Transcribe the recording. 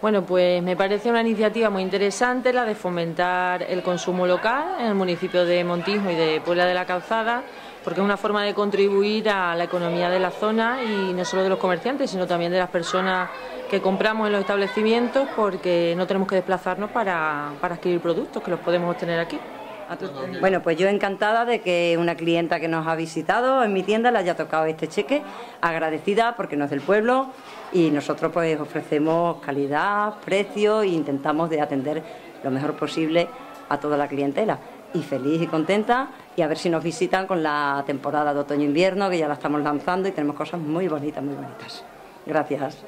Bueno, pues me parece una iniciativa muy interesante la de fomentar el consumo local en el municipio de Montijo y de Puebla de la Calzada, porque es una forma de contribuir a la economía de la zona y no solo de los comerciantes, sino también de las personas que compramos en los establecimientos, porque no tenemos que desplazarnos para, para adquirir productos, que los podemos obtener aquí. Bueno, pues yo encantada de que una clienta que nos ha visitado en mi tienda le haya tocado este cheque, agradecida porque no es del pueblo y nosotros pues ofrecemos calidad, precio e intentamos de atender lo mejor posible a toda la clientela. Y feliz y contenta y a ver si nos visitan con la temporada de otoño-invierno que ya la estamos lanzando y tenemos cosas muy bonitas, muy bonitas. Gracias.